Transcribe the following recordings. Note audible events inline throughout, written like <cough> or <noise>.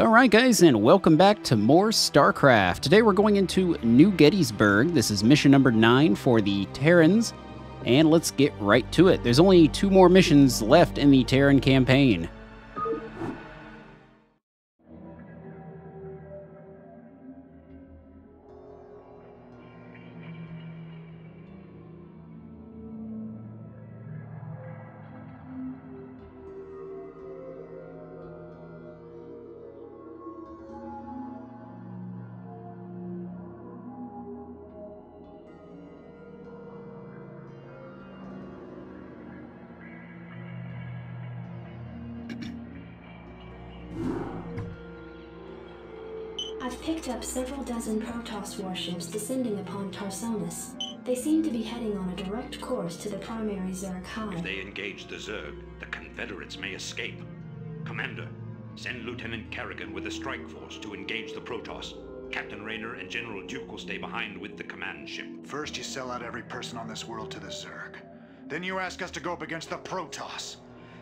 Alright guys, and welcome back to more StarCraft. Today we're going into New Gettysburg. This is mission number 9 for the Terrans, and let's get right to it. There's only two more missions left in the Terran campaign. Dozen warships descending upon Tarsonis. They seem to be heading on a direct course to the primary Zerg If hive. they engage the Zerg, the Confederates may escape. Commander, send Lieutenant Kerrigan with a strike force to engage the Protoss. Captain Raynor and General Duke will stay behind with the command ship. First, you sell out every person on this world to the Zerg. Then you ask us to go up against the Protoss.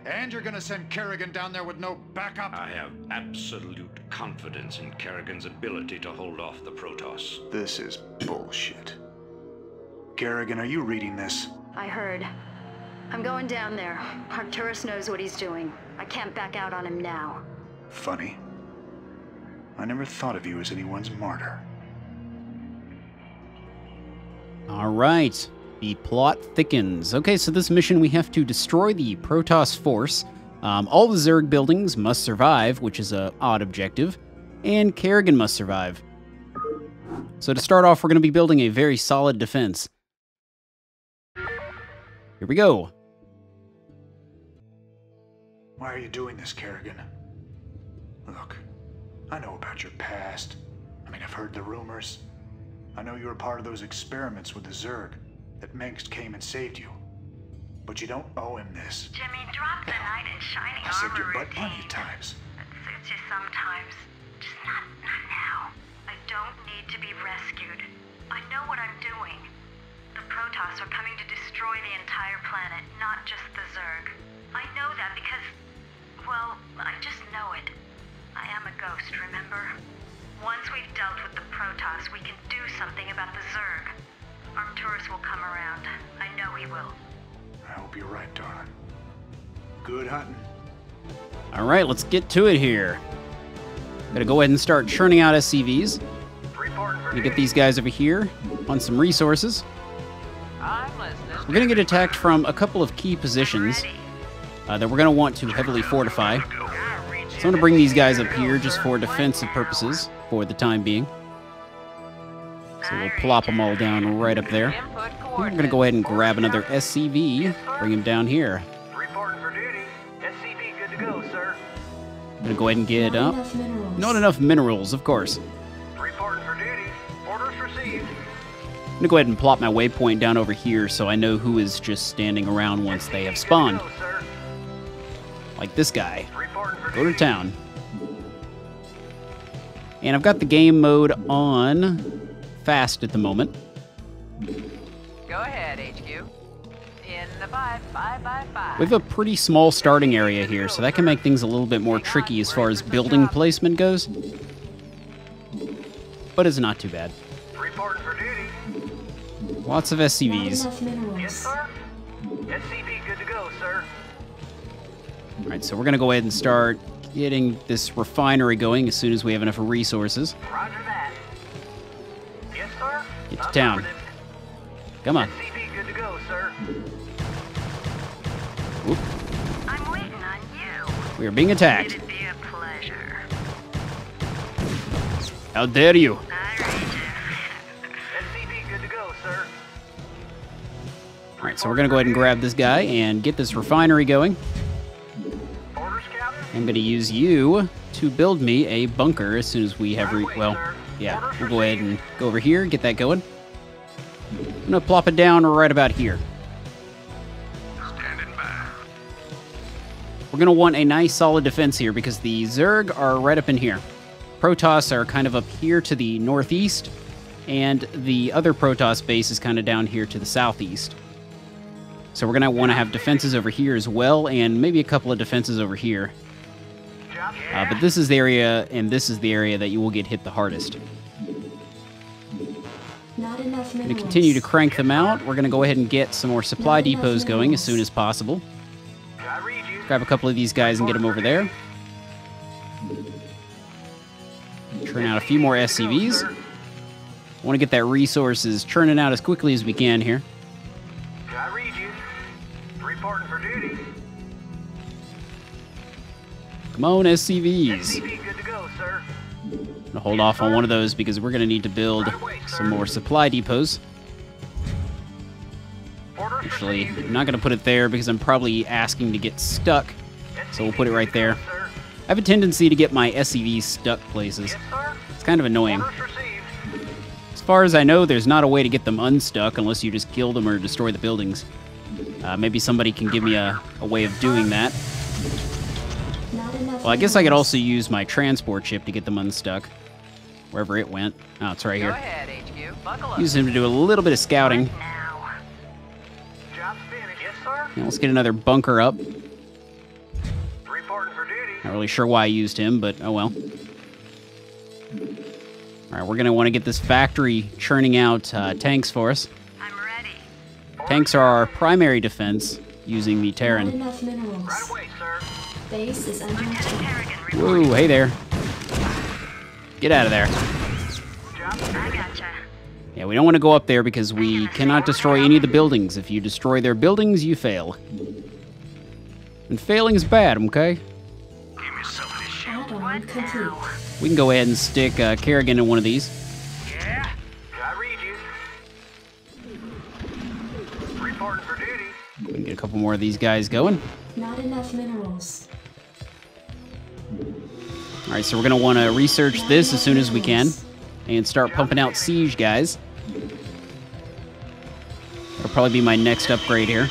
And you're gonna send Kerrigan down there with no backup? I have absolute confidence in Kerrigan's ability to hold off the Protoss. This is bullshit. Kerrigan, are you reading this? I heard. I'm going down there. Arcturus knows what he's doing. I can't back out on him now. Funny. I never thought of you as anyone's martyr. Alright, the plot thickens. Okay, so this mission we have to destroy the Protoss force. Um, all the Zerg buildings must survive, which is a odd objective, and Kerrigan must survive. So to start off, we're going to be building a very solid defense. Here we go. Why are you doing this, Kerrigan? Look, I know about your past. I mean, I've heard the rumors. I know you were part of those experiments with the Zerg, that Mengsk came and saved you. But you don't owe him this. Jimmy, drop the knight in shining I saved armor your butt plenty of times. That suits you sometimes. Just not, not now. I don't need to be rescued. I know what I'm doing. The Protoss are coming to destroy the entire planet, not just the Zerg. I know that because, well, I just know it. I am a ghost, remember? Once we've dealt with the Protoss, we can do something about the Zerg. Arcturus will come around. I know he will. I hope you're right, darling. Good hunting. Alright, let's get to it here. Gotta go ahead and start churning out SCVs. Gonna get these guys over here on some resources. We're gonna get attacked from a couple of key positions uh, that we're gonna want to heavily fortify. So I'm gonna bring these guys up here just for defensive purposes for the time being. So we'll plop them all down right up there. We're gonna go ahead and grab another SCV, bring him down here. Reporting for duty. SCV good to go, sir. I'm gonna go ahead and get Not up. enough. Not enough minerals, of course. Reporting for duty. Orders received. I'm gonna go ahead and plop my waypoint down over here so I know who is just standing around once they have spawned. Go. Like this guy. Go to town. And I've got the game mode on fast at the moment. Go ahead, HQ. In the five, five by five. We have a pretty small starting area here, so that can make things a little bit more tricky as far as building placement goes. But it's not too bad. Reporting for duty. Lots of SCVs. Yes, sir. SCV good to go, sir. Alright, so we're gonna go ahead and start getting this refinery going as soon as we have enough resources. Roger that. Yes, sir. Get to town. Come on. SCV good to go, sir. I'm waiting on you. We are being attacked. It'd be a pleasure. How dare you? All right. SCV good to go, sir. Alright, so we're gonna go ahead and grab this guy and get this refinery going. I'm gonna use you to build me a bunker as soon as we have re- well, yeah, we'll go ahead and go over here, and get that going. I'm gonna plop it down right about here. We're gonna want a nice solid defense here because the Zerg are right up in here. Protoss are kind of up here to the northeast, and the other Protoss base is kind of down here to the southeast. So we're gonna want to have defenses over here as well, and maybe a couple of defenses over here. Job Uh, but this is the area, and this is the area that you will get hit the hardest. Not enough going to continue to crank them out. We're going to go ahead and get some more supply depots going as soon as possible. I read you. Grab a couple of these guys and get them over there. Churn out a few more SCVs. want to get that resources churning out as quickly as we can here. Come on, SCVs. SCV good to go, sir. Gonna hold off on one of those because we're going to need to build some more supply depots. Orders Actually, received. I'm not going to put it there because I'm probably asking to get stuck. So we'll put it right there. I have a tendency to get my SCVs stuck places. Yes. It's kind of annoying. As far as I know, there's not a way to get them unstuck unless you just kill them or destroy the buildings. Uh, maybe somebody can give me a, a way of doing that. Not enough Well, I guess I could also use my transport ship to get them unstuck. Wherever it went. Oh, it's right Go here. ahead, HQ. Use him to do a little bit of scouting. Now. Job's finished. Yes, sir. Yeah, let's get another bunker up. Reporting for duty. Not really sure why I used him, but oh well. Alright, we're gonna want to get this factory churning out uh, tanks for us. I'm ready. Tanks are our primary defense using the Not Terran. enough minerals. Right away, sir. Base is under attack. Whoa, hey there. Get out of there. Job I gotcha. Yeah, we don't want to go up there because we cannot destroy any of the buildings. If you destroy their buildings, you fail. And failing is bad, okay? We can go ahead and stick uh, Kerrigan in one of these. Yeah. I read you. Reporting for duty. We can get a couple more of these guys going. Not enough minerals. All right, so we're going to want to research this as soon as we can and start pumping out siege guys. That'll probably be my next upgrade here.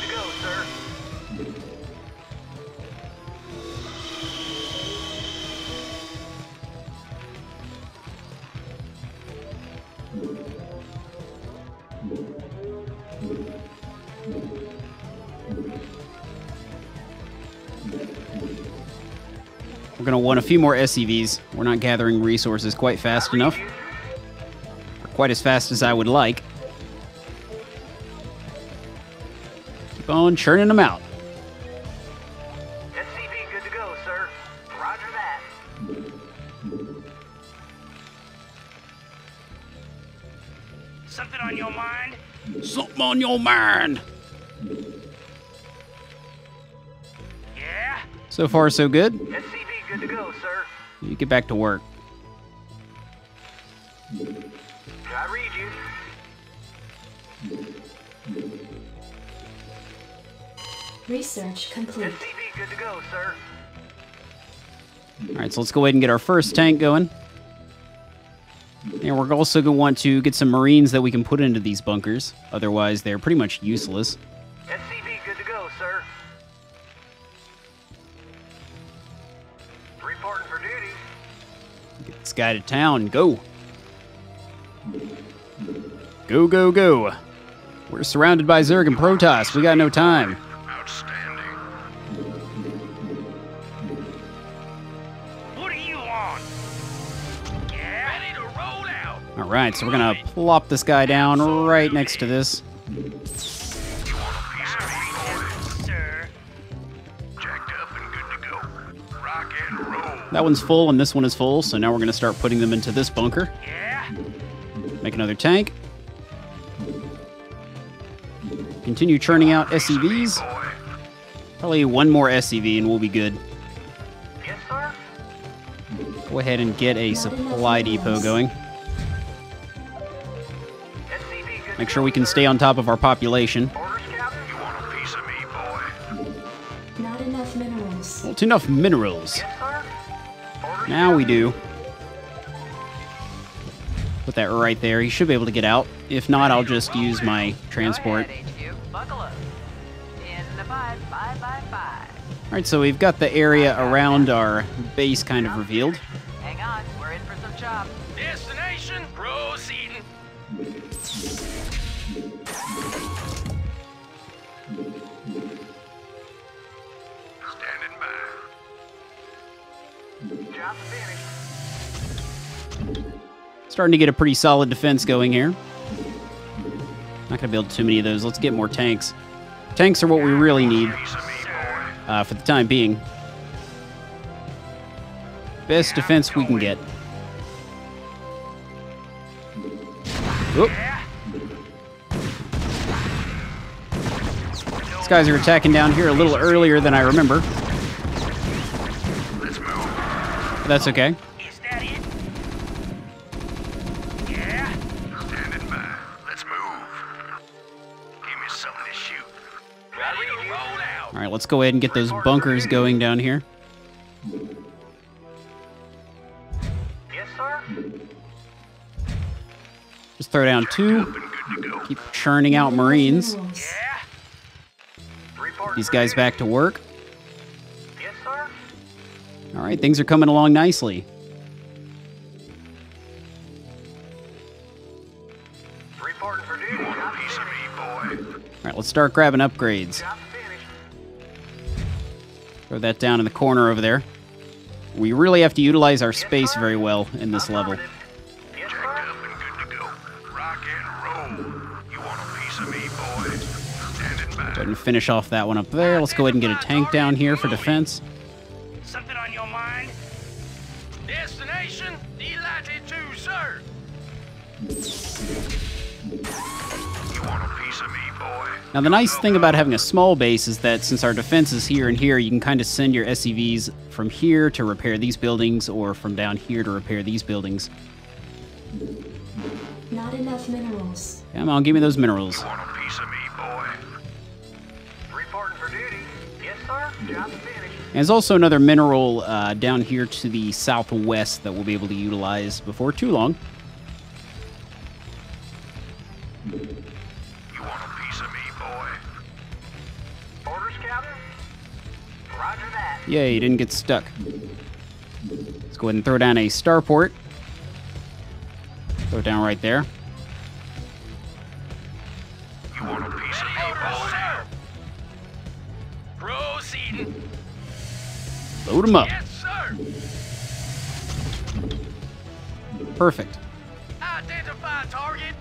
We're going to want a few more SCVs. We're not gathering resources quite fast enough, or quite as fast as I would like. Keep on churning them out. SCV good to go, sir. Roger that. Something on your mind? Something on your mind. Yeah? So far, so good. SCV good to go, sir. You get back to work. I read you. Research complete. SCV good to go, sir. All right, so let's go ahead and get our first tank going. And we're also going to want to get some Marines that we can put into these bunkers. Otherwise, they're pretty much useless. Guy to town. Go. Go, go, go. We're surrounded by Zerg and Protoss. We got no time. Outstanding. What do you want? Yeah? Ready to roll out. All right, so we're going to plop this guy down right next to this. That one's full and this one is full, so now we're going to start putting them into this bunker. Yeah? Make another tank. Continue churning out SCVs. Probably one more SCV and we'll be good. Yes, sir. Go ahead and get a supply depot going. Make sure we can stay on top of our population. Orders, Captain. You want a piece of me, boy? Not enough minerals. Now we do. Put that right there. He should be able to get out. If not, I'll just use my transport. Go ahead, HQ. Buckle up. In the five, five, five, five. All right, so we've got the area around our base kind of revealed. Hang on, we're in for some chops. Destination proceeding. Starting to get a pretty solid defense going here. Not gonna build too many of those. Let's get more tanks. Tanks are what we really need uh, for the time being. Best defense we can get. Oop. These guys are attacking down here a little earlier than I remember. That's okay. Is that it? Yeah? Standing by. Let's move. Give me something to shoot. Ready to roll out. All right, let's go ahead and get those bunkers going down here. Yes, sir. Just throw down two. Been good to go. Keep churning out Marines. Minerals. Yeah? These guys back to work. All right, things are coming along nicely. Reporting for duty. Want a Job piece of finished. me, boy? All right, let's start grabbing upgrades. Throw that down in the corner over there. We really have to utilize our space very well in this level. Affirmative. Yes, Jacked sir. up and good to go. Rock and roll. You want a piece of me, boy? Standing Go ahead and finish off that one up there. Let's go ahead and get a tank down here for defense. Something on your mind? Destination delighted to, sir. You want a piece of me, boy? Now, the nice thing about having a small base is that since our defense is here and here, you can kind of send your SCVs from here to repair these buildings or from down here to repair these buildings. Not enough minerals. Come on, give me those minerals. You want a piece of me, there's also another mineral uh, down here to the southwest that we'll be able to utilize before too long. You want a piece of me, boy? Orders, Captain. Roger that. Yay, didn't get stuck. Let's go ahead and throw down a starport. Throw it down right there. You want a piece of me, boy? Proceeding. Load them up. Yes, sir. Perfect. Identify target.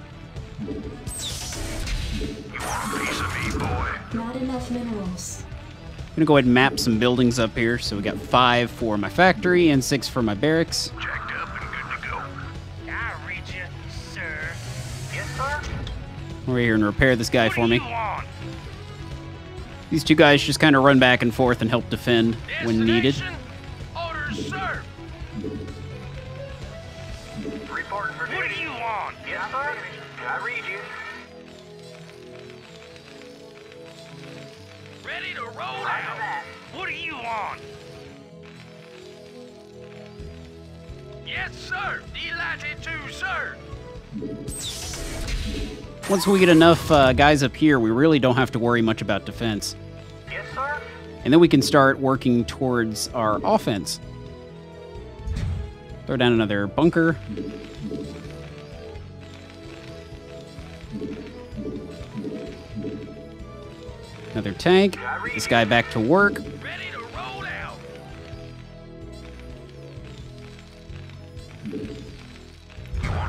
You want a piece of me, boy? Not enough minerals. I'm gonna go ahead and map some buildings up here. So we got five for my factory and six for my barracks. Jacked up and good to go. I read you, sir. Yes, sir. Over here and repair this guy for me. These two guys just kind of run back and forth and help defend when needed. Orders, sir. What do you want? Yes, sir. I read you. Ready to roll out. What do you want? Yes, sir. Delighted to, sir. Once we get enough uh, guys up here, we really don't have to worry much about defense. Yes, sir. And then we can start working towards our offense. Throw down another bunker. Another tank. This guy back to work.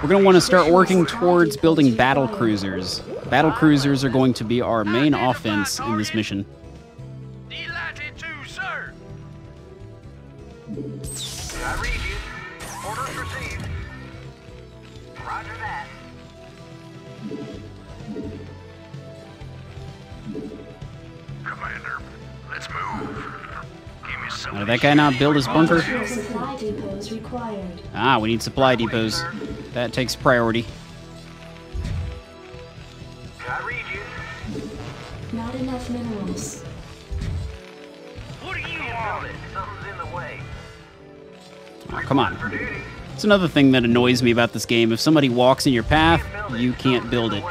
We're going to want to start working towards building battle cruisers. Battle cruisers are going to be our main offense in this mission. Delighted. I read you. Orders received. Roger that. Commander, let's move. Give me some. Now, did that guy not build his bunker? Additional supply depots required. Ah, we need supply depots. That takes priority. I read you. Not enough minerals. What do you want? Something's in the way. Oh, come on. It's another thing that annoys me about this game. If somebody walks in your path, Can't build it. you can't build it.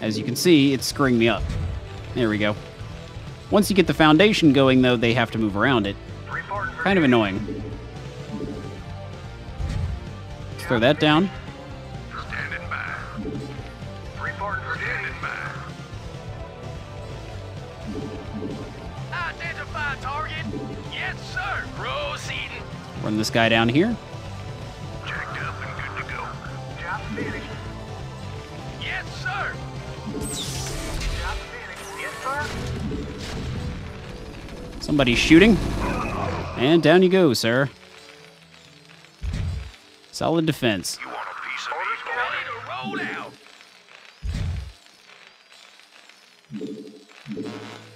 As you can see, it's screwing me up. There we go. Once you get the foundation going, though, they have to move around it. Kind of annoying. Throw that down. Standing by. Reporting for duty. Standing by. Identify target. Yes, sir. Proceeding. Run this guy down here. Jacked up and good to go. Job finished. Yes, sir. Job finished. Yes, sir. Somebody's shooting. And down you go, sir. Roll out.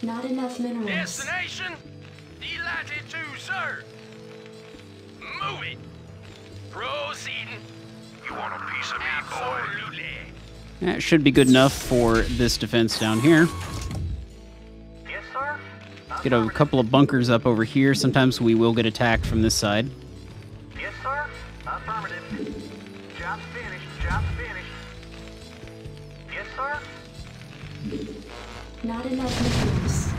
Not enough minerals. Destination? Delighted to, sir. Move it. Proceeding. You want a piece of me, boy? That should be good enough for this defense down here. Yes, sir. Get a couple of bunkers up over here. Sometimes we will get attacked from this side. Not enough minerals.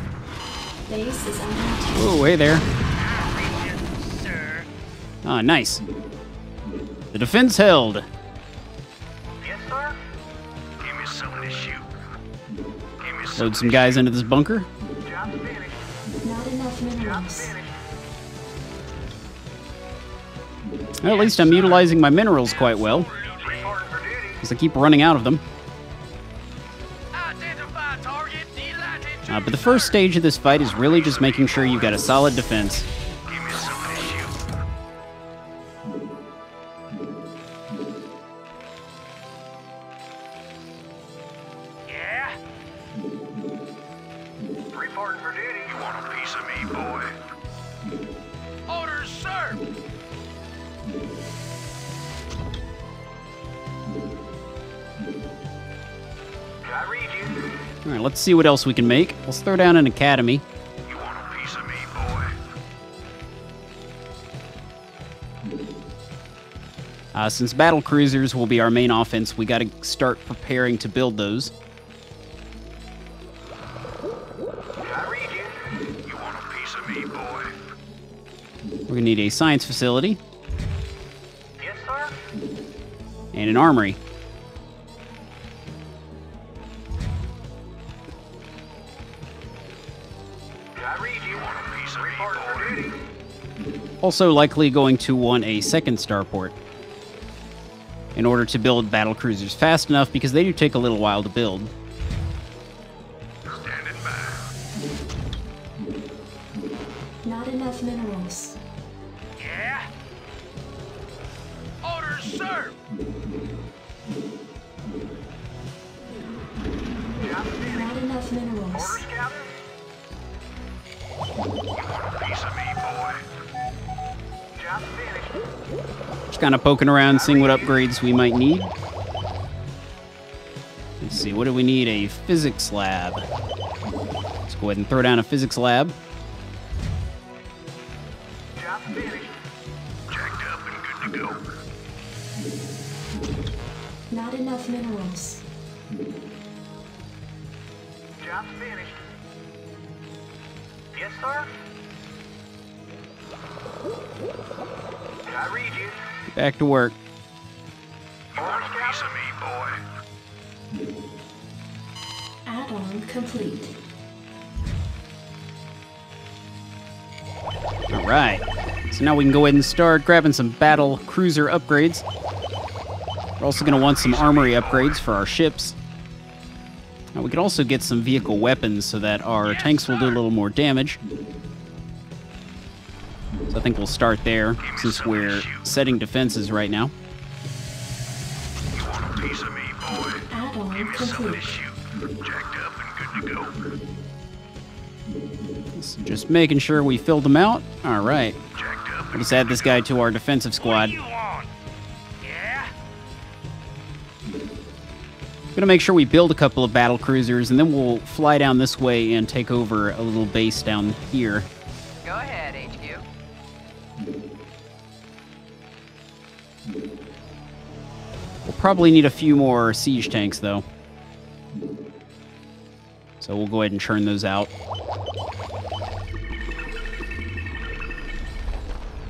Base is under attack. Whoa, hey there. Ah, nice. The defense held. Yes, sir. Give me something to shoot. Give me Load some guys into this bunker. Not enough minerals. Well, at least I'm utilizing my minerals quite well, Reporting for duty. because I keep running out of them. Uh, but the first stage of this fight is really just making sure you've got a solid defense. See what else we can make. Let's throw down an academy. You want a piece of me, boy? Uh, since battle cruisers will be our main offense, we got to start preparing to build those. I read you. You want a piece of me. We're gonna need a science facility Yes, sir. and an armory. Also, likely going to want a second starport in order to build battle cruisers fast enough because they do take a little while to build. Standing by. Not enough minerals. Yeah? Orders, sir. Not enough minerals. Orders, Captain. You want a piece of me, boy? Job finished. Just kind of poking around, seeing what upgrades we might need. Let's see, what do we need? A physics lab. Let's go ahead and throw down a physics lab. Job finished. Jacked up and good to go. Not enough minerals. Job finished. Yes, sir. I read you. Back to work. Want a piece of me, boy? Add-on complete. All right. So now we can go ahead and start grabbing some battle cruiser upgrades. We're also going to want some armory upgrades for our ships. Now we could also get some vehicle weapons so that our tanks will do a little more damage. I think we'll start there since we're setting defenses right now. Just making sure we filled them out. All right. Just add this guy to our defensive squad. Gonna make sure we build a couple of battle cruisers, and then we'll fly down this way and take over a little base down here. We'll probably need a few more siege tanks, though. So we'll go ahead and churn those out.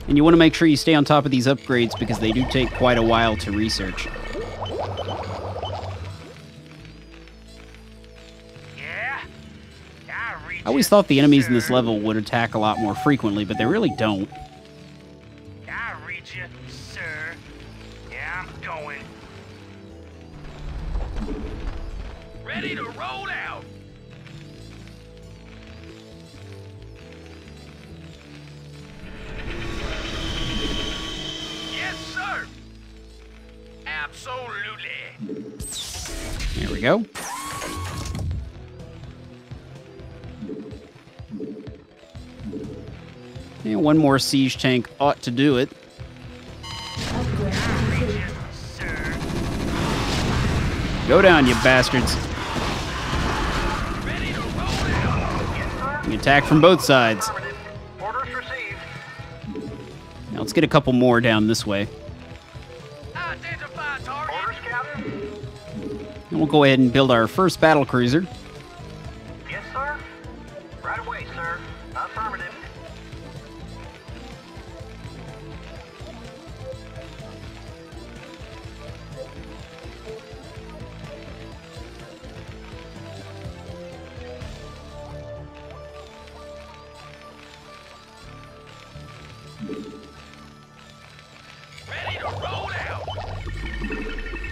And you want to make sure you stay on top of these upgrades because they do take quite a while to research. Yeah? I I always thought the enemies in this level would attack a lot more frequently, but they really don't. Go. And one more siege tank ought to do it. Go down, you bastards. You attack from both sides. Now let's get a couple more down this way. We'll go ahead and build our first battle cruiser. Yes, sir. Right away, sir. Affirmative. Ready to roll out.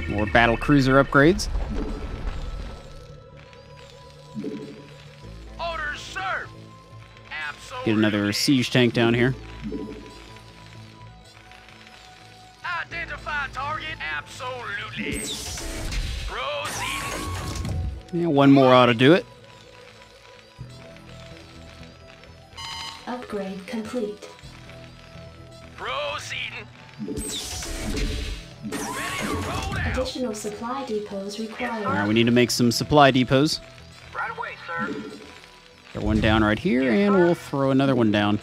More battle cruiser upgrades. Get another siege tank down here. Identify target. Absolutely. Proceeding. Yeah, one more ought to do it. Upgrade complete. Proceeding. Ready to roll out. Additional supply depots required. right, we need to make some supply depots. One down right here, and we'll throw another one down.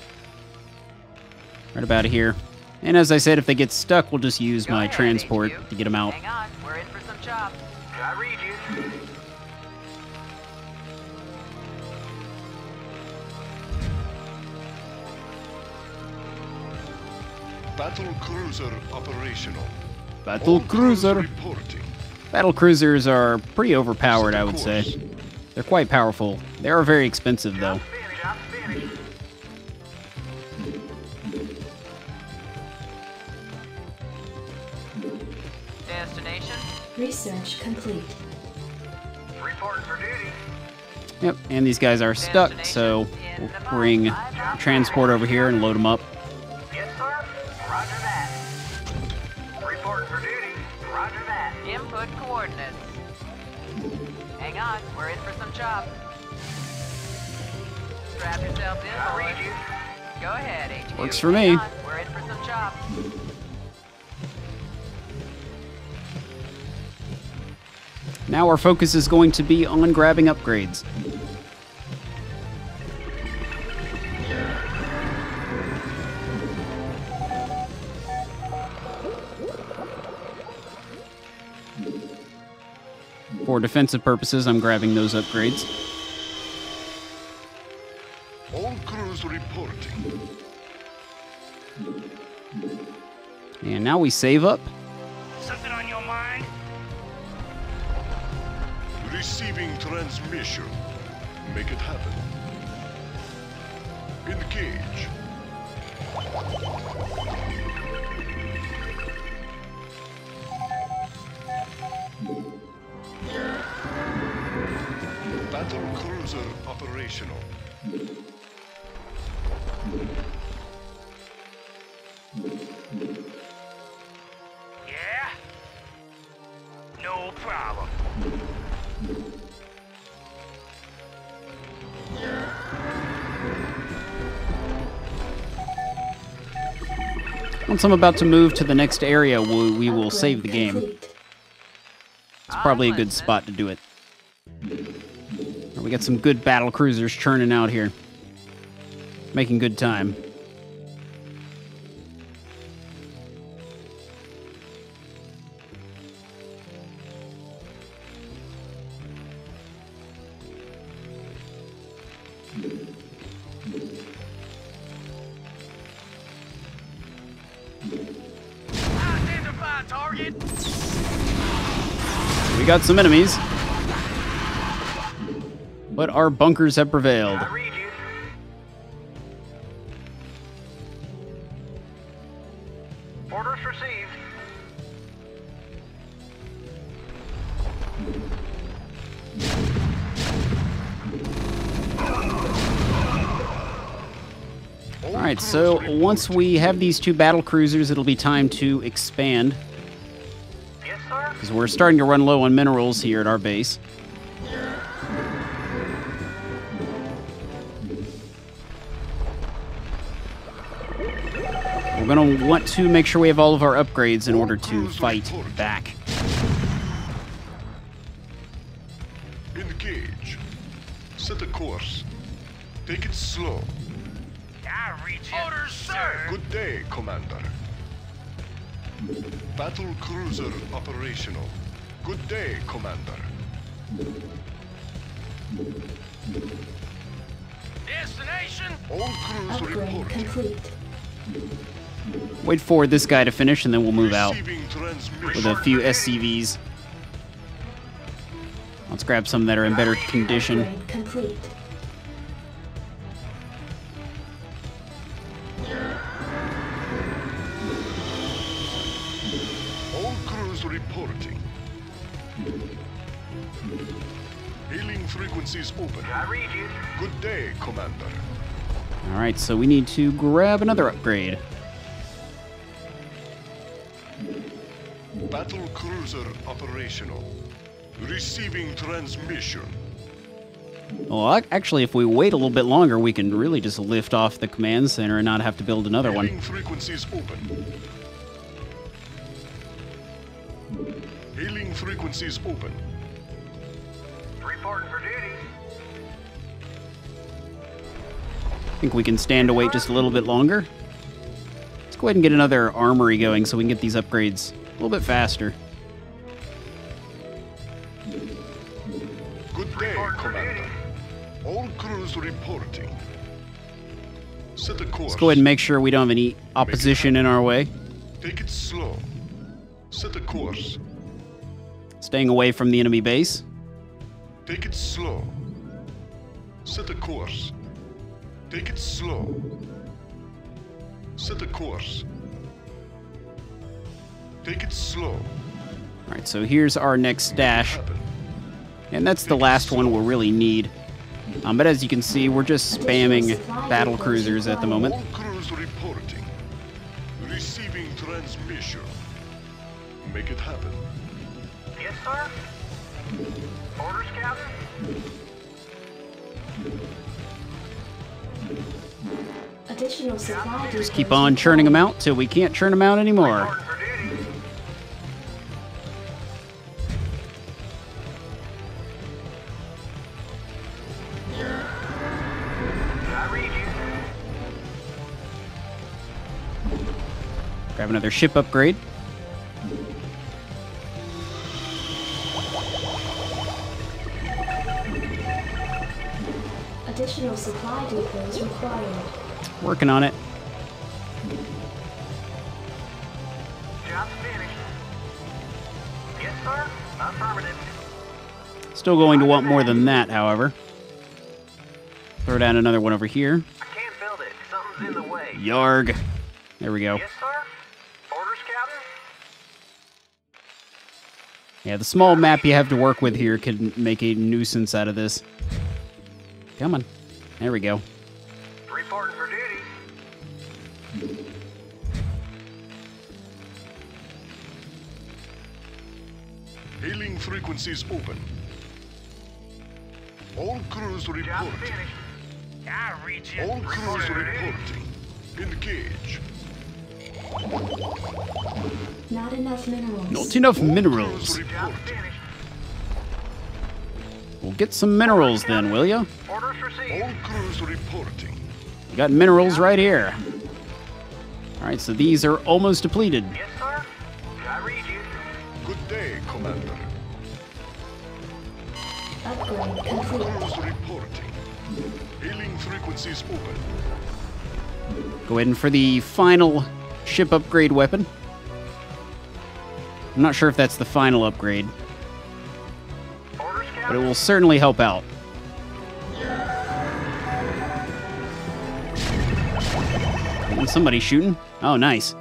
Right about here. And as I said, if they get stuck, we'll just use Go my ahead, transport HQ. to get them out. Hang on, we're in for some chops. I read you. Battle cruiser operational. Battle All cruiser. Battle cruisers are pretty overpowered, I would say. Course. They're quite powerful. They are very expensive, though. Finish, Destination? Research complete. Reporting for duty. Yep, and these guys are stuck, so we'll bring transport over here and load them up. Yes, sir. Roger that. Reporting for duty. Roger that. Input coordinates. Hang on, we're in for some chops. Strap yourselves in, I read boys. you. Go ahead, HQ. Works for Hang me. on, We're in for some chops. Now our focus is going to be on grabbing upgrades. For defensive purposes, I'm grabbing those upgrades. All crews reporting. And now we save up. Something on your mind? Receiving transmission. Make it happen. Engage. Operational. Yeah? No problem. Once I'm about to move to the next area, we, we will save the game. It's probably a good spot to do it. We got some good battle cruisers churning out here. Making good time. We got some enemies but our bunkers have prevailed. Orders received. All right, so once we have these two battle cruisers, it'll be time to expand. Because we're starting to run low on minerals here at our base. We're going to want to make sure we have all of our upgrades in order to fight back. Engage. Set a course. Take it slow. I read you. Orders, sir. Good day, Commander. Battle cruiser operational. Good day, Commander. Wait for this guy to finish and then we'll move out with a few SCVs. Let's grab some that are in better condition. All crews reporting. Hailing frequencies open. I read you. Good day, Commander. Alright, so we need to grab another upgrade. Battle cruiser operational. Receiving transmission. Well, actually, if we wait a little bit longer, we can really just lift off the command center and not have to build another one. Hailing frequencies open. Hailing frequencies open. Reporting for duty. I think we can stand to wait just a little bit longer. Let's go ahead and get another armory going so we can get these upgrades a little bit faster. Good day, Commander. All crews reporting. Set a course. Let's go ahead and make sure we don't have any opposition in our way. Take it slow. Set a course. Staying away from the enemy base. Take it slow. Set a course. Take it slow. Set a course. Take it slow. Alright, so here's our next stash. Happen. And that's the last one we'll really need. Um, but as you can see, we're just spamming battle cruisers at the moment. Reporting. Receiving transmission. Make it happen. Yes, sir? Orders, Captain? Additional supply Just keep on churning them out till we can't churn them out anymore. Another ship upgrade. Additional supply depots required. Working on it. Job's finished. Yes, sir? Affirmative. Still going to want more than that, however. Throw down another one over here. I can't build it. Something's in the way. Yarg. There we go. Yes, sir? Yeah, the small map you have to work with here could make a nuisance out of this. Come on. There we go. Reporting for duty. Hailing frequencies open. All crews Job's reporting. finished. I read. All crews reporting. Engage. Not enough minerals. Not enough minerals. crews Job's reporting. finished. We'll get some minerals then, will ya? All crews reporting. We got minerals right here. Alright, so these are almost depleted. Yes, sir? I read you. Good day, Commander. Upgrade complete. Crews reporting. Hailing frequencies open. Go ahead and for the final ship upgrade weapon. I'm not sure if that's the final upgrade, but it will certainly help out. And somebody shooting. Oh, nice.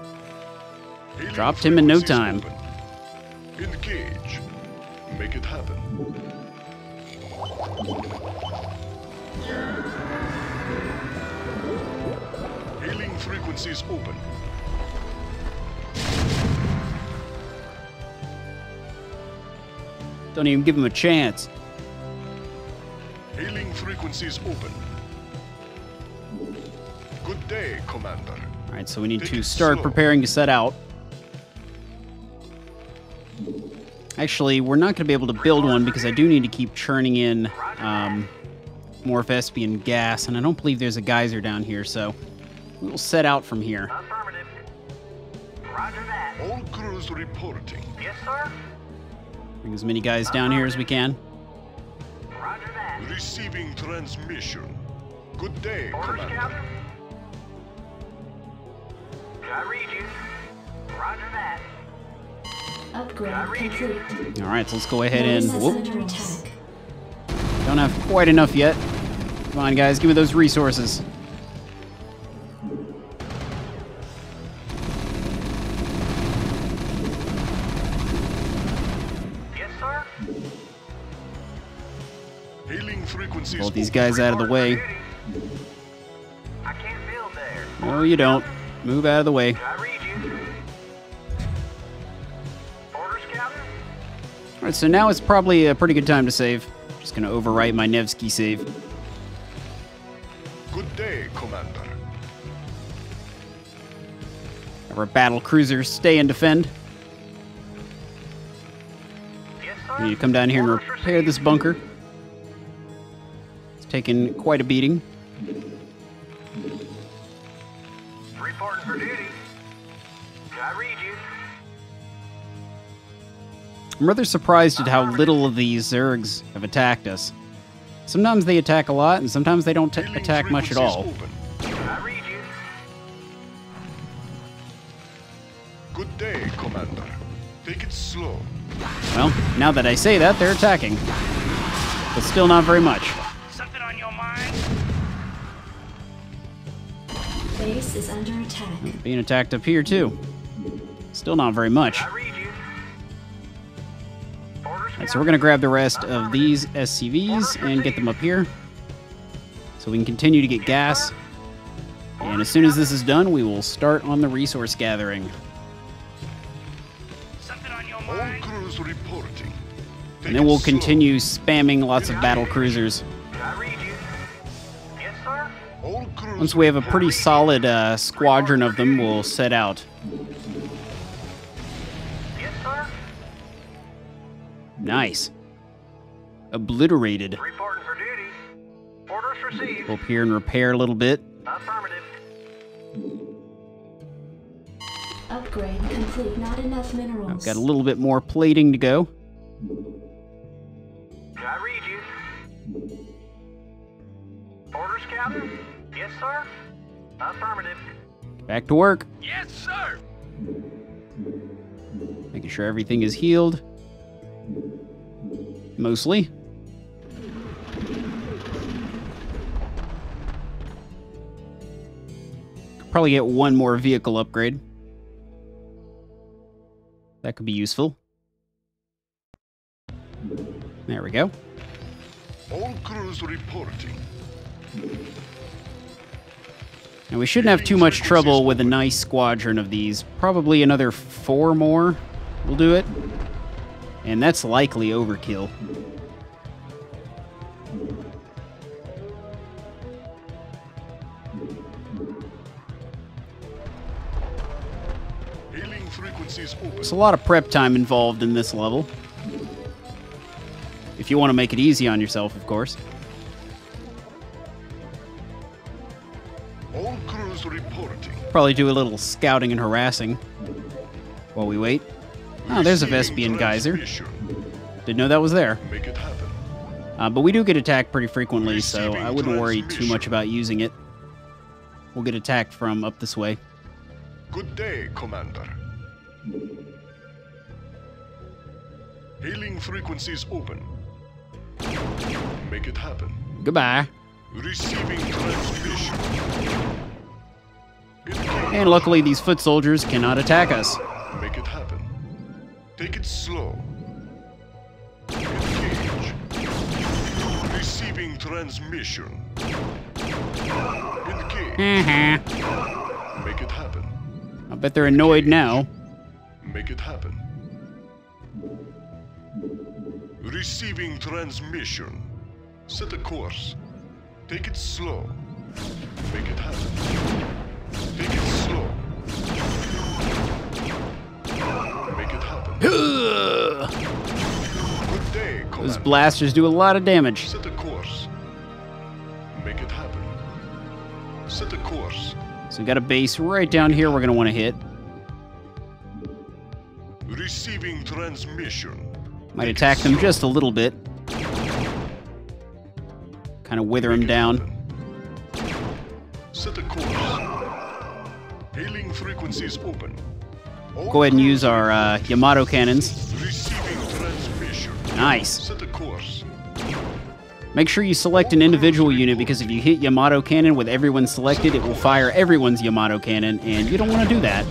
Dropped him in no time. Engage. Make it happen. Hailing frequencies open. Don't even give him a chance. Hailing frequencies open. Good day, Commander. All right, so we need Take to start slow. preparing to set out. Actually, we're not going to be able to build one because I do need to keep churning in um, more Vespene gas, and I don't believe there's a geyser down here, so we will set out from here. Affirmative. Roger that. All crews reporting. Yes, sir. Bring as many guys down here as we can. Roger that. Receiving transmission. Good day, Orders, Commander. Captain. I read you? Roger that. Upgrade I read you. complete. All right, so let's go ahead and whoop. Don't have quite enough yet. Come on, guys, give me those resources. Frequencies Pull these guys out of the way. Duty. I can't build there. No, you don't. Move out of the way. Did I read you? Orders, Captain. All right, so now it's probably a pretty good time to save. Just gonna overwrite my Nevsky save. Good day, Commander. Our battle cruisers stay and defend. Yes, We need to come down here and repair this bunker. It's taken quite a beating. Reporting for duty. Did I read you? I'm rather surprised at how little of these Zergs have attacked us. Sometimes they attack a lot, and sometimes they don't t- attack much at all. I read you? Good day, Commander. Take it slow. Well, now that I say that, they're attacking. But still not very much. Is under attack. Being attacked up here, too. Still not very much. Did I read you? Orders, Alright, so we're gonna grab the rest of these SCVs and get them up here. So we can continue to get gas. And as soon as this is done, we will start on the resource gathering. Something on your All mind? crews reporting. Take And then we'll continue spamming lots of battle cruisers. Once we have a pretty solid uh, squadron of them, we'll set out. Yes, sir. Nice. Obliterated. Reporting for duty. Orders received. Go up here and repair a little bit. Affirmative. Upgrade complete. Not enough minerals. I've got a little bit more plating to go. Sir. Affirmative. Back to work. Yes, sir. Making sure everything is healed. Mostly. Could Probably get one more vehicle upgrade. That could be useful. There we go. All crews reporting. And we shouldn't have too much trouble with a nice squadron of these. Probably another four more will do it. And that's likely overkill. Hailing frequencies open. There's a lot of prep time involved in this level. If you want to make it easy on yourself, of course. Probably do a little scouting and harassing while we wait. Oh, there's a Vespene geyser. Didn't know that was there. Make it happen. Uh, but we do get attacked pretty frequently, so I wouldn't worry too much about using it. We'll get attacked from up this way. Good day, Commander. Hailing frequencies open. Make it happen. Goodbye. Receiving transmission. Engage. And luckily, these foot soldiers cannot attack us. Make it happen. Take it slow. Engage. Receiving transmission. Engage. Uh-huh. it happen. I bet they're annoyed now. Make it happen. Receiving transmission. Set a course. Take it slow. Make it happen. Take it slow. Make it happen. Good day, Those blasters do a lot of damage. Set a course. Make it happen. Set a course. So we got a base right down here we're going to want to hit. Receiving transmission. Might attack them just a little bit. Kind of wither them down. Set a course. Hailing frequencies open. Go ahead and use our uh, Yamato cannons. Nice. Set a course. Make sure you select an individual unit because if you hit Yamato cannon with everyone selected, it will fire everyone's Yamato cannon, and you don't want to do that.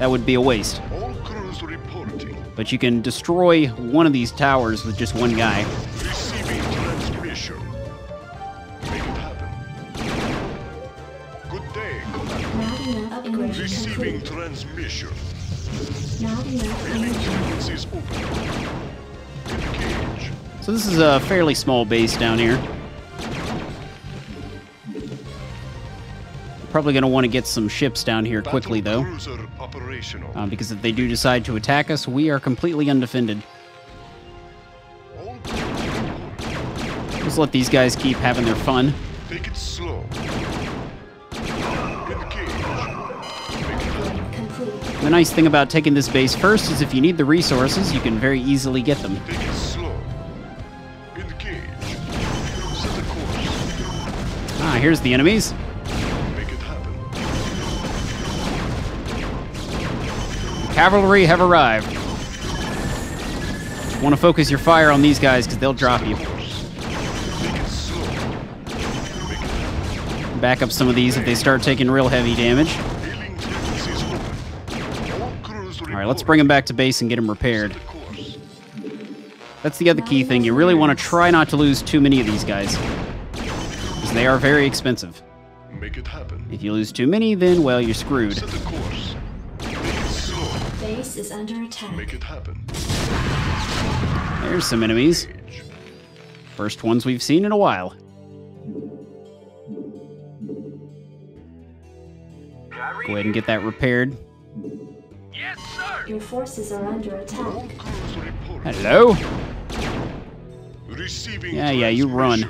That would be a waste. All crews reporting. But you can destroy one of these towers with just one guy. So this is a fairly small base down here. Probably going to want to get some ships down here quickly, though. Uh, because if they do decide to attack us, we are completely undefended. Just let these guys keep having their fun. The nice thing about taking this base first is if you need the resources, you can very easily get them. Take it slow. Engage. Set a course. Ah, here's the enemies. Happen. Cavalry have arrived. Want to focus your fire on these guys because they'll drop you. Course. Take it slow. Make it happen. Back up some of these if they start taking real heavy damage. Hailing frequencies open. All crews All right, let's bring them back to base and get them repaired. Set a course. That's the other key thing. You really want to try not to lose too many of these guys. Because they are very expensive. Make it happen. If you lose too many, then, well, you're screwed. Set a course. Take it slow. Base is under attack. Make it happen. There's some enemies. First ones we've seen in a while. Go ahead and get that repaired. Yes, sir. Your forces are under attack. Hello? Receiving Yeah, yeah, you run.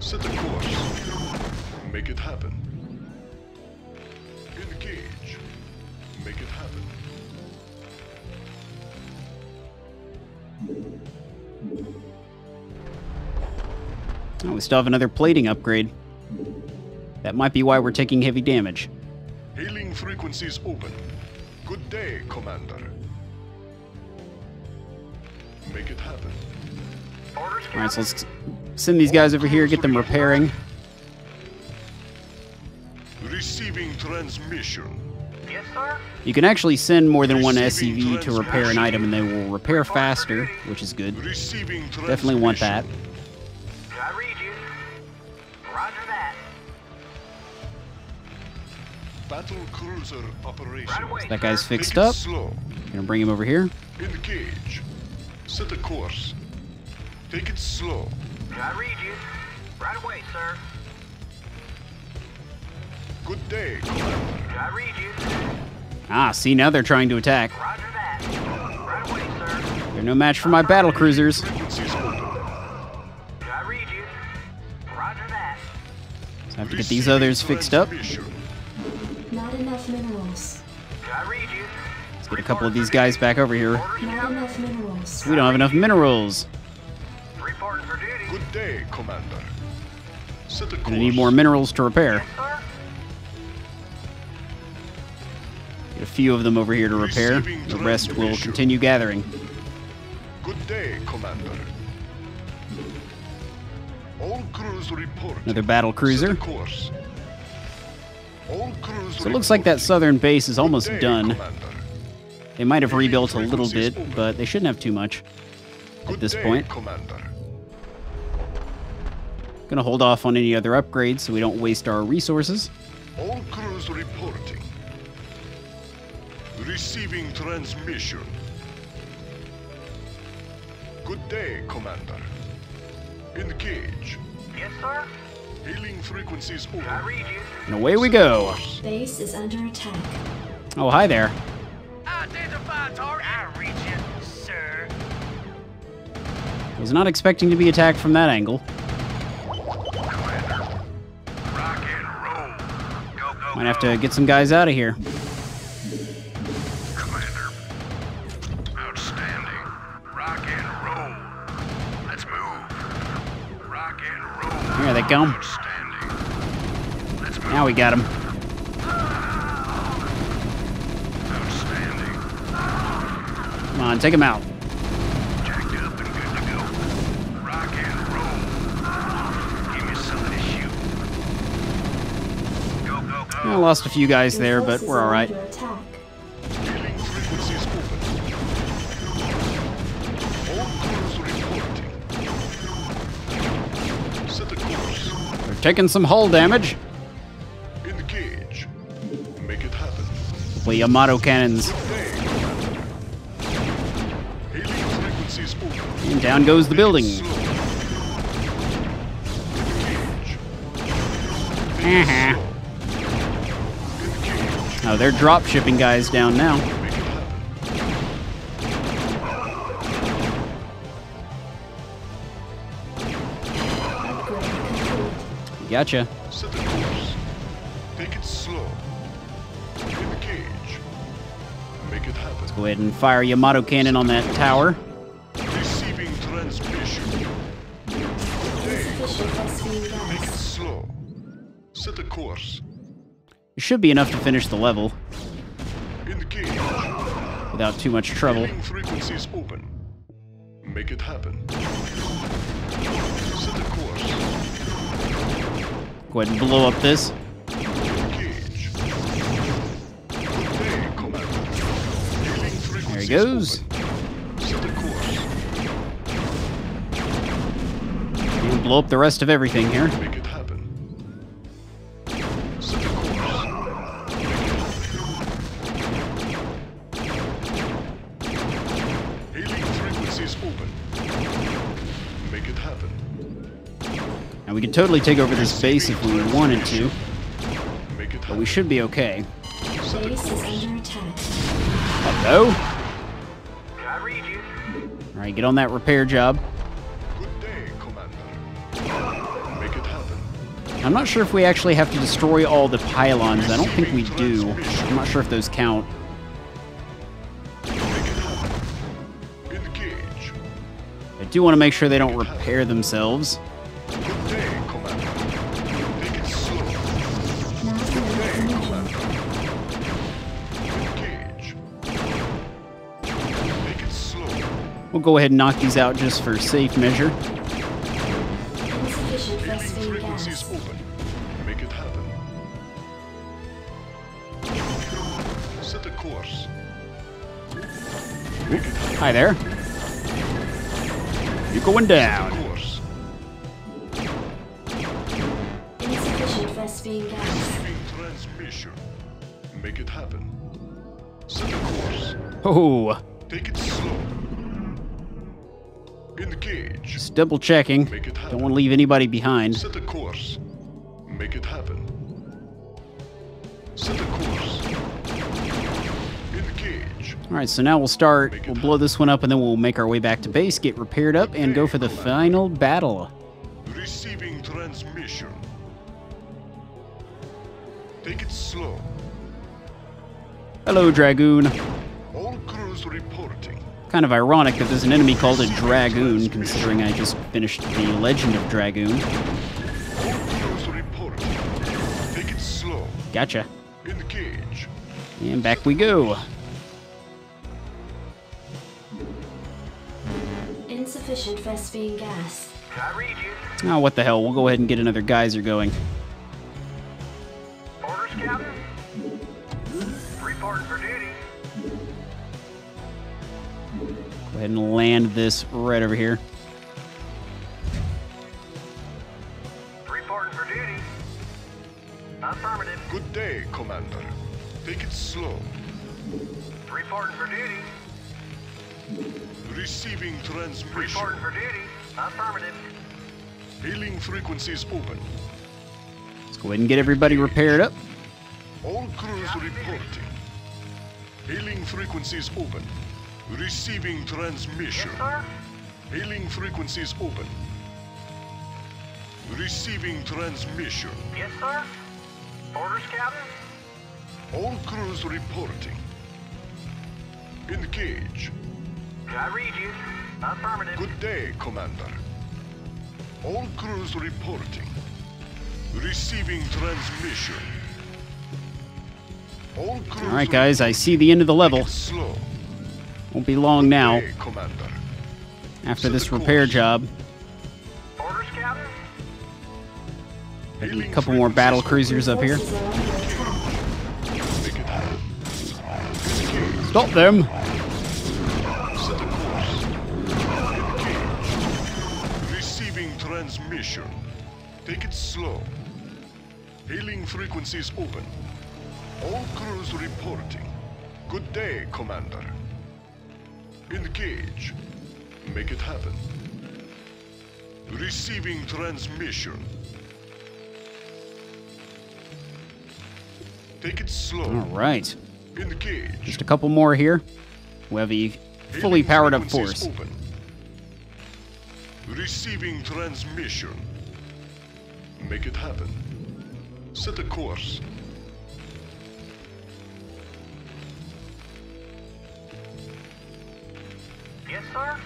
Set a course. Make it happen. Engage. Make it happen. Oh, we still have another plating upgrade. That might be why we're taking heavy damage. Hailing frequencies open. Good day, Commander. Make it happen. All right, so let's send these guys over here, get them repairing. Receiving transmission. Yes, sir. You can actually send more than one Receiving SCV to repair an item, and they will repair faster, which is good. Definitely want that. Battle cruiser operation. Right away. That guy's fixed Take it up. slow. Gonna bring him over here. Engage. Set a course. Take it slow. I read you? Right away, sir. Good day, I read you? Ah, see, now they're trying to attack. Roger that. Right away, sir. They're no match for my battle cruisers. Frequencies open. Did I read you? Roger that. So I have to get these others fixed up. Transmission. Not enough minerals. I read you? Let's get a couple of these guys back over here. Not enough minerals. We don't have enough minerals. Reporting for duty. Good day, Commander. Set a. Gonna need more minerals to repair. Get a few of them over here to repair. The rest will continue gathering. Good day, Commander. All crews report. Another battle Set a cruiser. Course. All crews So it looks like that southern base is almost done. They might have rebuilt a little bit, but they shouldn't have too much at this point. Commander. Gonna hold off on any other upgrades so we don't waste our resources. All crews reporting. Receiving transmission. Good day, Commander. Engage. Yes, sir? Hailing frequencies open. I read you. And away we go. Base is under attack. Oh, hi there. Identify target. I read you, sir. Was not expecting to be attacked from that angle. Rock and roll. Go, go, Might have to get some guys out of here. And roll. Here they come. Now we got them. Come on, take him out. I lost a few guys there, but we're alright. Taking some hull damage. Engage. Make it happen. Yamato cannons. Day, Commander. Hailing frequencies open. And down goes the building. Slow. Uh-huh. Oh, they're drop shipping guys down now. Gotcha. Set a course. Take it slow. Engage. Make it happen. Go ahead and fire Yamato cannon on that tower. Receiving transmission. Insufficient Take it slow. Set a course. It should be enough to finish the level Engage. without too much trouble. Frequencies open. Make it happen. Go ahead and blow up this. There he goes. blow up the rest of everything here. Totally take over this base if we wanted to, but we should be okay. Set a Base is course. under attack. Hello? Alright, get on that repair job. Good day, Commander. Make it happen. I'm not sure if we actually have to destroy all the pylons. I don't think we do. I'm not sure if those count. Make it happen. Engage. I do want to make sure they don't repair themselves. Go ahead and knock these out just for safe measure. Insufficient Hailing vespene frequencies gas. open. Make it happen. Set a course. Make it happen. Hi there. You're going down. Course. Insufficient vespene gas. Receiving transmission. Make it happen. Set a course. Oh, Take it slow. Engage. just double checking. Make it Don't want to leave anybody behind. Set a course. Make it happen. Set a course. All right, so now we'll start. We'll blow this one up and then we'll make our way back to base, get repaired up, and go for the final battle. Receiving transmission. Take it slow. Hello, Dragoon. All crews reporting. Kind of ironic that there's an enemy called a Dragoon, considering I just finished The Legend of Dragoon. All crews reporting. Take. Gotcha. And back we go. Insufficient vespene gas. I. Oh, what the hell. We'll go ahead and get another geyser going. Orders, Captain? Ahead and land this right over here. Reporting for duty. Affirmative. Good day, Commander. Take it slow. Reporting for duty. Receiving transmission. Reporting for duty. Affirmative. Hailing frequencies open. Let's go ahead and get everybody repaired up. All crews reporting. Hailing frequencies open. Receiving transmission. Yes, sir. Hailing frequencies open. Receiving transmission. Yes, sir. Orders, Captain. All crews reporting. Engage. I read you. Affirmative. Good day, Commander. All crews reporting. Receiving transmission. All crews All right, guys, I see the end of the level. Slow. Won't be long now after this repair job. A couple more battle cruisers up here. Forces are under attack. open. Make it happen. Engage. Stop them! Set a course. Engage. Receiving transmission. Take it slow. Hailing frequencies open. All crews reporting. Good day, Commander. Engage. Make it happen. Receiving transmission. Take it slow. All right. Engage. Just a couple more here. We have a fully powered up force. Open. Receiving transmission. Make it happen. Set a course. Yes, sir.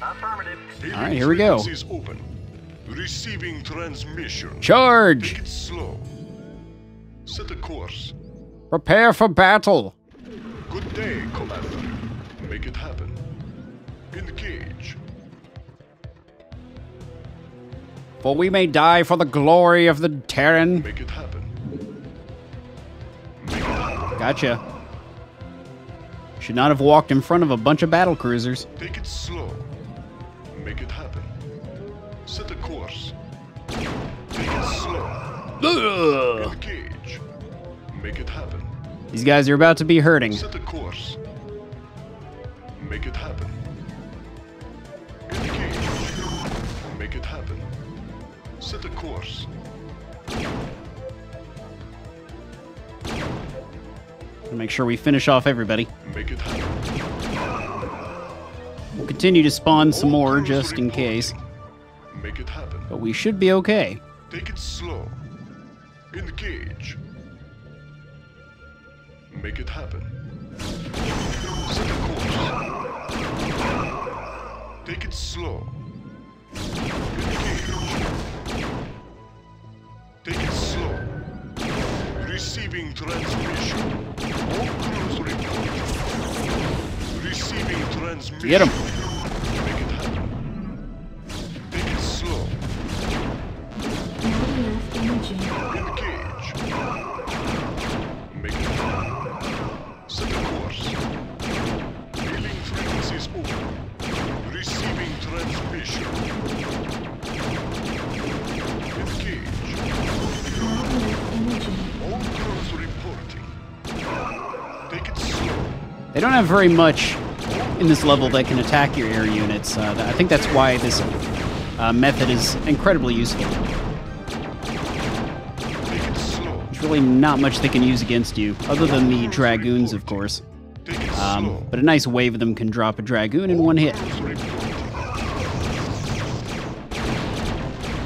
Affirmative. Hailing right, here we go. frequencies open. Receiving transmission. Charge! Take it slow. Set a course. Prepare for battle! Good day, Commander. Make it happen. Engage. For we may die for the glory of the Terran. Make it happen. Make it happen. Gotcha. Should not have walked in front of a bunch of battle cruisers. Take it slow. Make it happen. Set a course. Take it slow. Ugh. Engage. Make it happen. These guys are about to be hurting. Set a course. Make it happen. Engage. Make it happen. Set a course. Make sure we finish off everybody. Make it happen. We'll continue to spawn some more just in case, Make it happen. but we should be okay. Take it slow. Engage. Make it happen. Set a course. Take it slow. Take it slow. Receiving transmission. All crews report. Receiving transmission. Get 'em. Make it happen. Take it slow. Not enough energy. Engage. Make it happen. Set a course. Hailing frequencies open. Receiving transmission. Engage. Not enough energy. All crews reporting. Take it slow. They don't have very much in this level that can attack your air units. Uh, I think that's why this uh, method is incredibly useful. Take it slow. There's really not much they can use against you, other than the dragoons, of course. Um, but a nice wave of them can drop a dragoon in one hit. Crews reporting.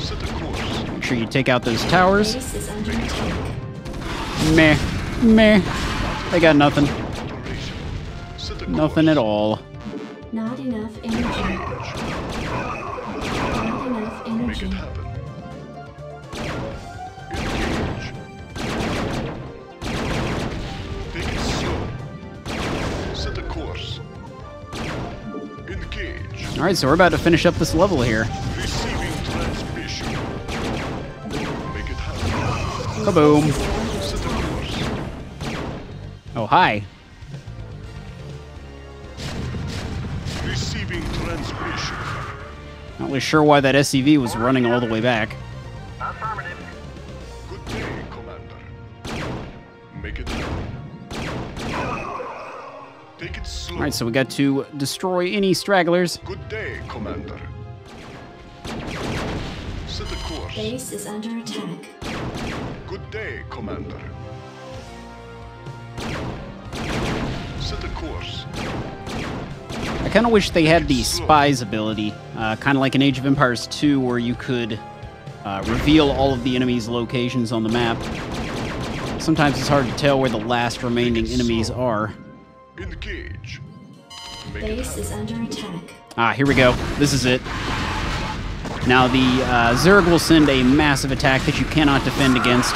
Set a course. Make sure you take out those towers. Base is under attack. Meh. Meh. They got nothing. Operation. Set a Nothing at all. Not enough energy. Not enough energy. it happen. Engage. Take it slow. Set a course. Engage. Alright, so we're about to finish up this level here. Receiving transmission. Make it happen. Kaboom. Set a course. Oh, hi. exactly sure why that SCV was running all the way back. Alright, so we got to destroy any stragglers. Good day, Commander. Set the course. Base is under attack. Good day, Commander. Set course. I kind of wish they had the spies ability, uh, kind of like in Age of Empires 2, where you could uh, reveal all of the enemy's locations on the map. Sometimes it's hard to tell where the last remaining enemies are. In the cage. Base is under attack. Ah, here we go. This is it. Now the uh, Zerg will send a massive attack that you cannot defend against.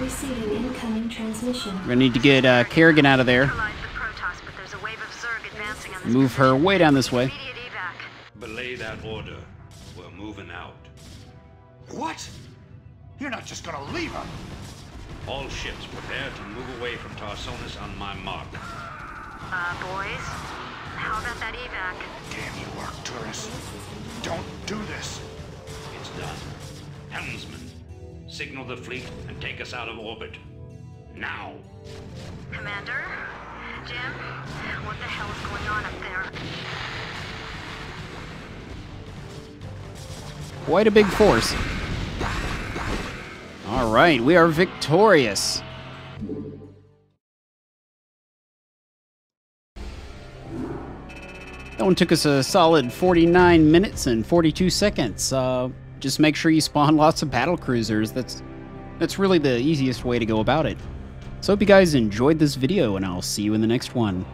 Receiving incoming transmission. We're gonna need to get uh, Kerrigan out of there. Neutralize the Protoss, but there's a wave of Zerg advancing on this Move her way down this way. Belay that order. We're moving out. What? You're not just gonna leave her! All ships prepare to move away from Tarsonis on my mark. Uh, boys, how about that evac? Damn you, Arcturus. Don't do this. It's done. Helmsman, signal the fleet and take us out of orbit. Now. Commander? Jim? What the hell is going on up there? Quite a big force. All right, we are victorious. That one took us a solid 49 minutes and 42 seconds. Uh, just make sure you spawn <laughs> lots of battle cruisers. That's that's really the easiest way to go about it. So hope you guys enjoyed this video, and I'll see you in the next one.